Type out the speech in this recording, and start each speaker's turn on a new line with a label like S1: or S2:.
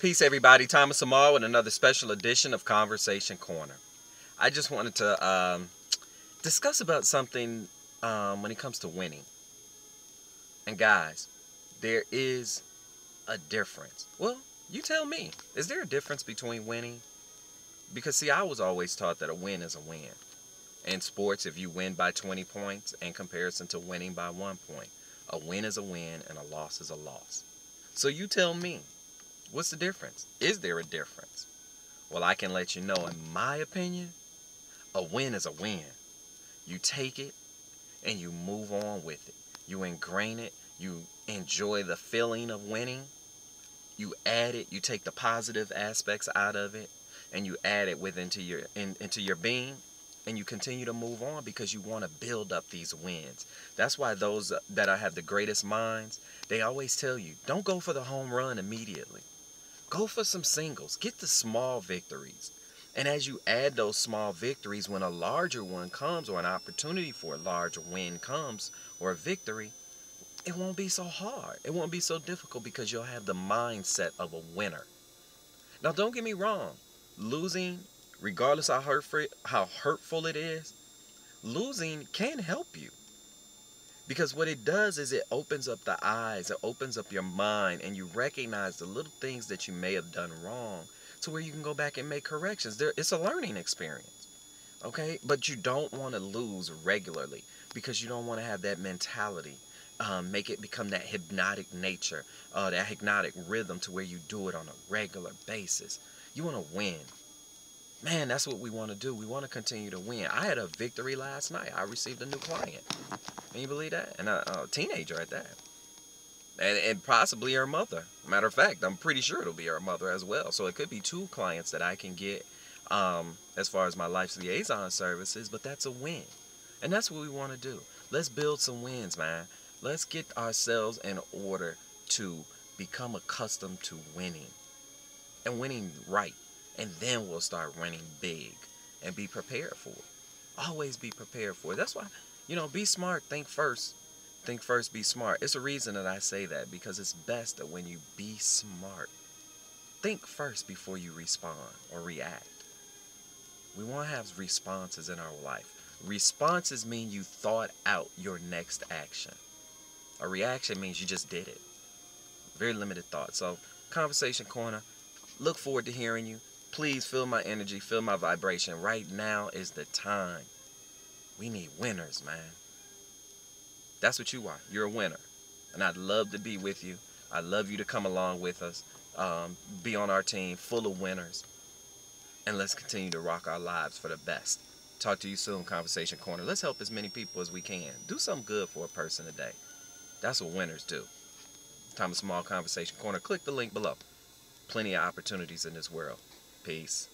S1: Peace, everybody. Thomas Amal with another special edition of Conversation Corner. I just wanted to um, discuss about something um, when it comes to winning. And guys, there is a difference. Well, you tell me. Is there a difference between winning? Because see, I was always taught that a win is a win. In sports, if you win by 20 points in comparison to winning by one point, a win is a win and a loss is a loss. So you tell me. What's the difference? Is there a difference? Well, I can let you know, in my opinion, a win is a win. You take it and you move on with it. You ingrain it. You enjoy the feeling of winning. You add it. You take the positive aspects out of it, and you add it within to your in, into your being, and you continue to move on because you want to build up these wins. That's why those that have the greatest minds, they always tell you, don't go for the home run immediately. Go for some singles. Get the small victories. And as you add those small victories, when a larger one comes or an opportunity for a larger win comes or a victory, it won't be so hard. It won't be so difficult because you'll have the mindset of a winner. Now, don't get me wrong. Losing, regardless how hurtful, how hurtful it is, losing can help you. Because what it does is it opens up the eyes, it opens up your mind, and you recognize the little things that you may have done wrong to where you can go back and make corrections. There, it's a learning experience. Okay? But you don't want to lose regularly because you don't want to have that mentality. Um, make it become that hypnotic nature, uh, that hypnotic rhythm to where you do it on a regular basis. You want to win. Man, that's what we want to do. We want to continue to win. I had a victory last night. I received a new client. Can you believe that? And a, a teenager at that. And, and, possibly her mother. Matter of fact, I'm pretty sure it'll be her mother as well. So it could be two clients that I can get um, as far as my life's liaison services, but that's a win. And that's what we want to do. Let's build some wins, man. Let's get ourselves in order to become accustomed to winning and winning right and then we'll start running big and be prepared for it. Always be prepared for it. That's why, you know, be smart, think first. Think first, be smart. It's a reason that I say that because it's best that when you be smart, think first before you respond or react. We want to have responses in our life. Responses mean you thought out your next action. A reaction means you just did it. Very limited thought. So, Conversation Corner, look forward to hearing you. Please feel my energy, feel my vibration. Right now is the time. We need winners, man. That's what you are. You're a winner. And I'd love to be with you. I'd love you to come along with us, um, be on our team full of winners. And let's continue to rock our lives for the best. Talk to you soon, Conversation Corner. Let's help as many people as we can. Do something good for a person today. That's what winners do. Thomas Amal Conversation Corner. Click the link below. Plenty of opportunities in this world. Peace.